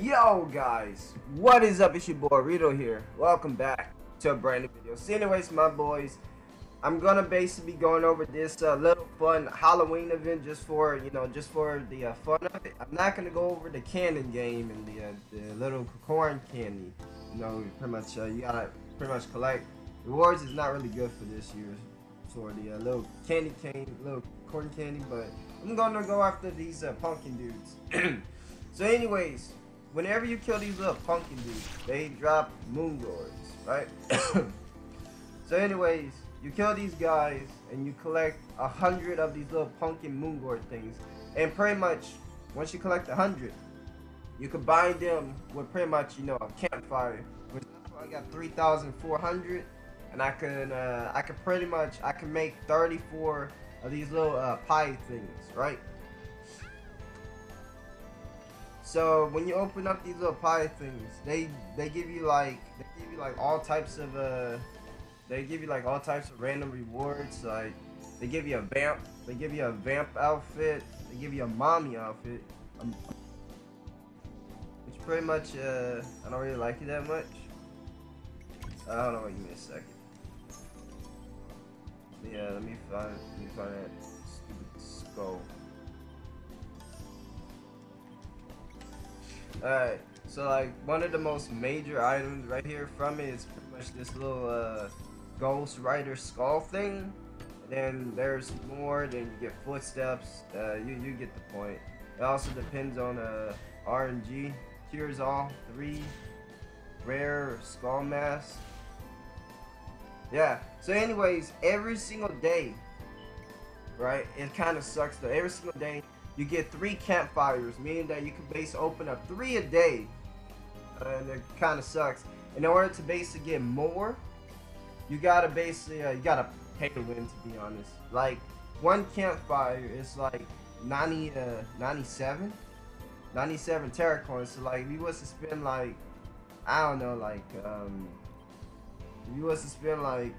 Yo guys, what is up? It's your boy Rito here. Welcome back to a brand new video. So anyways, my boys, I'm gonna basically be going over this uh, little fun Halloween event just for you know just for the uh, fun of it. I'm not gonna go over the cannon game and the uh, the little corn candy. You know, pretty much uh, you gotta pretty much collect rewards. is not really good for this year for the uh, little candy cane, little corn candy, but I'm gonna go after these uh, pumpkin dudes. so anyways, whenever you kill these little pumpkin dudes, they drop moon gourds, right? so anyways, you kill these guys and you collect a hundred of these little pumpkin moon gourd things. And pretty much, once you collect a hundred, you combine them with pretty much, you know, a campfire. I got 3,400 and I can, uh, I can pretty much, I can make 34 of these little uh, pie things, right? So when you open up these little pie things, they they give you like they give you like all types of uh they give you like all types of random rewards. Like they give you a vamp, they give you a vamp outfit, they give you a mommy outfit, um, which pretty much uh I don't really like it that much. I don't know. Give me a second. Yeah, let me find let me find that stupid skull. Alright, so like one of the most major items right here from it is pretty much this little uh, Ghost Rider skull thing. And then there's more, then you get footsteps, uh, you, you get the point. It also depends on uh, RNG. Cures all, 3, rare skull mask. Yeah, so anyways, every single day, right, it kind of sucks though, every single day you get three campfires, meaning that you can base open up three a day. and it kind of sucks. In order to basically get more, you gotta basically, uh, you gotta pay to win, to be honest. Like, one campfire is like 90, uh, 97? 97 TERA coins. So, like, if you was to spend, like, I don't know, like, um, if you was to spend, like,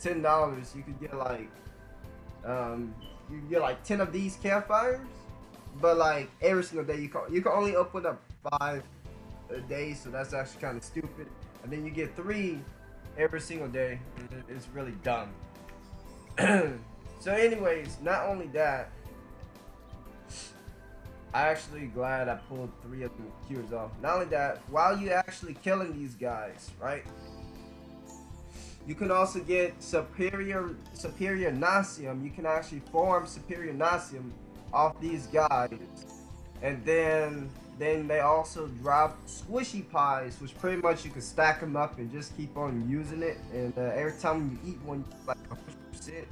$10, you could get, like, um, you get, like, 10 of these campfires but like every single day you can you can only open up five a day, so that's actually kind of stupid. And then you get three every single day. It's really dumb. so, anyways, not only that, I actually glad I pulled three of the cures off. Not only that, while you actually killing these guys, right? You can also get superior superior Nausea. You can actually form superior Nausea off these guys. And then then they also drop squishy pies, which pretty much you can stack them up and just keep on using it. And uh, every time you eat one, like 100%.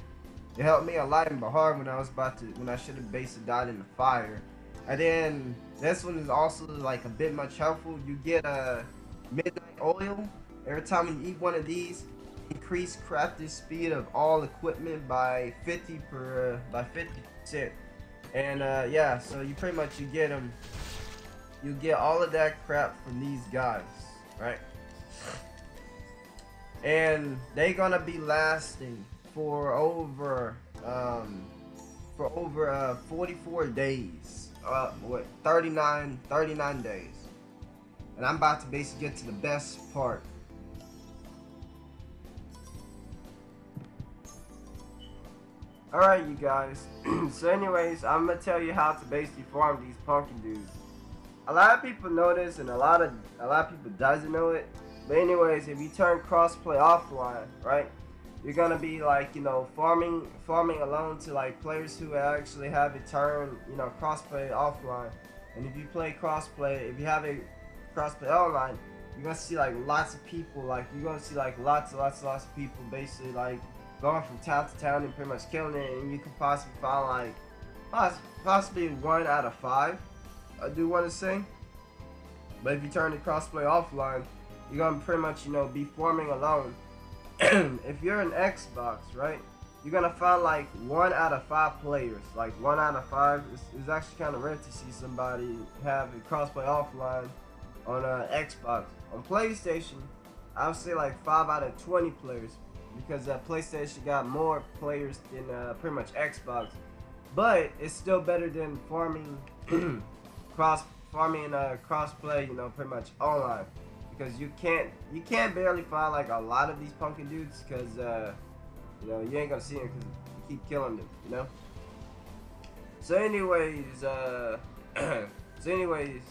It helped me a lot in Bahaar when I was about to, when I should have basically died in the fire. And then this one is also like a bit much helpful. You get a midnight oil. Every time you eat one of these, increase crafting speed of all equipment by 50 per uh, by 50 percent. And uh, yeah, so you pretty much you get them. You get all of that crap from these guys, right? And they gonna be lasting for over um, for over uh, 44 days. Uh, what 39 39 days. And I'm about to basically get to the best part. Alright you guys, so anyways, I'm gonna tell you how to basically farm these pumpkin dudes. A lot of people know this and a lot of a lot of people doesn't know it. But anyways, if you turn crossplay offline, right? You're gonna be like, you know, farming farming alone to like players who actually have it turned, you know, crossplay offline. And if you play crossplay, if you have a crossplay online, you're gonna see like lots of people, like you're gonna see like lots and lots and lots of people basically like going from town to town and pretty much killing it, and you can possibly find like poss possibly one out of five. I do want to say, but if you turn the crossplay offline, you're gonna pretty much you know be forming alone. if you're an Xbox, right? You're gonna find like one out of five players. Like one out of five. It's, it's actually kind of rare to see somebody have a crossplay offline on uh, Xbox. On PlayStation, I would say like five out of 20 players because uh, PlayStation got more players than uh, pretty much Xbox. But it's still better than farming cross farming uh, crossplay, you know, pretty much online because you can't you can't barely find like a lot of these pumpkin dudes because uh, you know you ain't gonna see them because you keep killing them, you know. So anyways, uh, so anyways,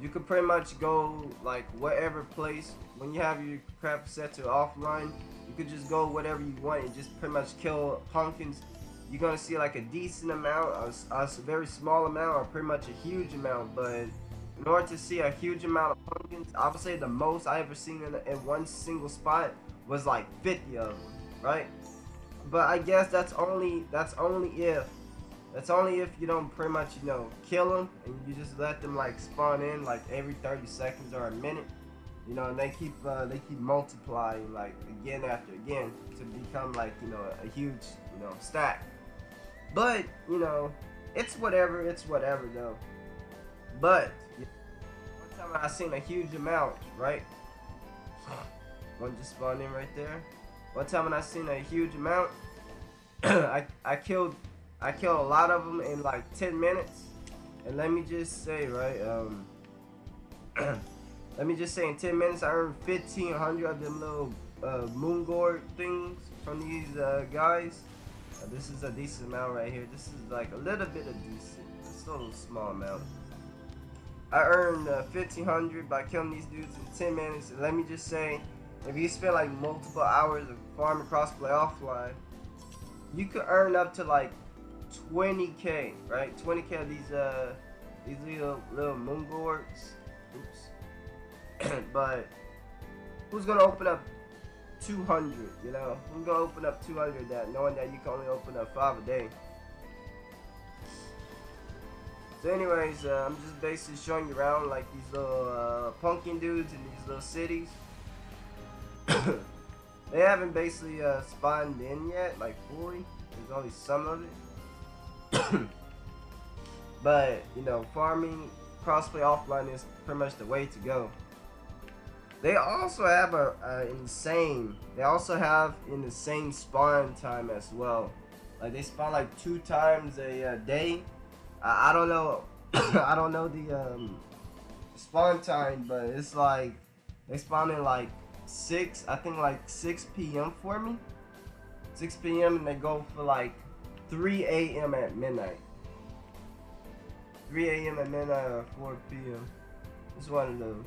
you could pretty much go like whatever place when you have your craft set to offline. You could just go whatever you want and just pretty much kill pumpkins. You're gonna see like a decent amount, a, a very small amount, or pretty much a huge amount, but in order to see a huge amount of pumpkins, I would say the most I ever seen in, in one single spot was like 50 of them, right? But I guess that's only that's only if that's only if you don't pretty much you know kill them and you just let them like spawn in like every 30 seconds or a minute, you know, and they keep uh, they keep multiplying like again after again to become like you know a huge you know stack. But you know, it's whatever, it's whatever though. But one time I seen a huge amount, right? One just spawned in right there. One time when I seen a huge amount, I I killed I killed a lot of them in like 10 minutes. And let me just say, right, um, let me just say in 10 minutes I earned 1500 of them little uh, moon gourd things from these uh, guys. Uh, this is a decent amount right here. This is like a little bit of decent, just a little small amount. I earned uh, 1500 by killing these dudes in 10 minutes. And let me just say, if you spend like multiple hours of farming crossplay offline, you could earn up to like 20k, right? 20k of these uh these little little moon gourds. Oops. but who's gonna open up 200? You know, who's gonna open up 200 that knowing that you can only open up five a day? So anyways, uh, I'm just basically showing you around like these little uh, pumpkin dudes in these little cities. they haven't basically uh, spawned in yet, like fully. There's only some of it. but, you know, farming crossplay offline is pretty much the way to go. They also have a, a insane, they also have in the same spawn time as well. Like they spawn like two times a, a day I, I don't know. I don't know the um, spawn time, but it's like they spawn in like six. I think like six p.m. for me. 6 p.m. and they go for like 3 a.m. at midnight. 3 a.m. at midnight or 4 p.m. It's one of those.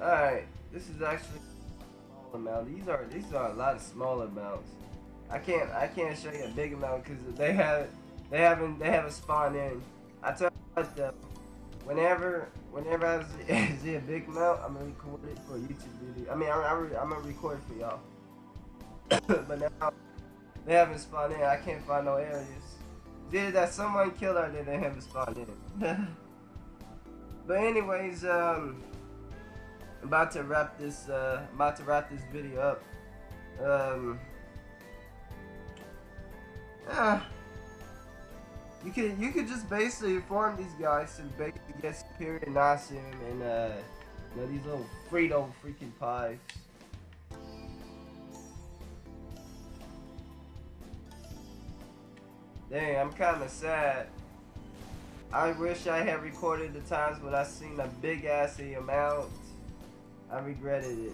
Alright, this is actually small amount. These are these are a lot of small amounts. I can't I can't show you a big amount because they have they haven't they haven't spawned in. I tell you what though, whenever whenever I see, see a big amount, I'm gonna record it for YouTube video. I mean I, I am gonna record for y'all. but now they haven't spawned in. I can't find no areas. Either that someone killed her, or they haven't spawned in. but anyways, um about to wrap this uh about to wrap this video up um uh, you could you could just basically farm these guys to basically get superior Nasium and uh you know these little Frito freaking pies. Dang, I'm kinda sad. I wish I had recorded the times when I seen a big assy amount I regretted it.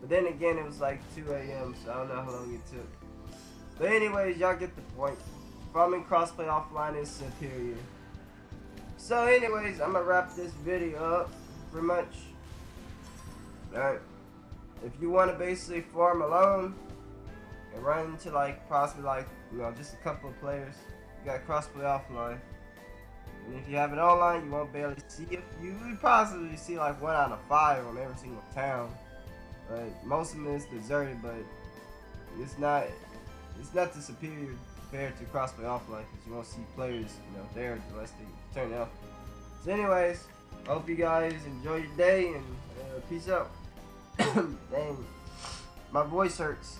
But then again, it was like 2 a.m., so I don't know how long it took. But anyways, y'all get the point. Farming crossplay offline is superior. So anyways, I'm gonna wrap this video up pretty much. Alright. If you want to basically farm alone and run into like possibly like, you know, just a couple of players, you got crossplay offline. And if you have it online, you won't barely see it. You would possibly see like one out of five on every single town. But most of them is deserted, but it's not it's not the superior compared to crossplay offline because you won't see players, you know, there unless they turn out. So anyways, hope you guys enjoy your day and uh, peace out. Dang, my voice hurts.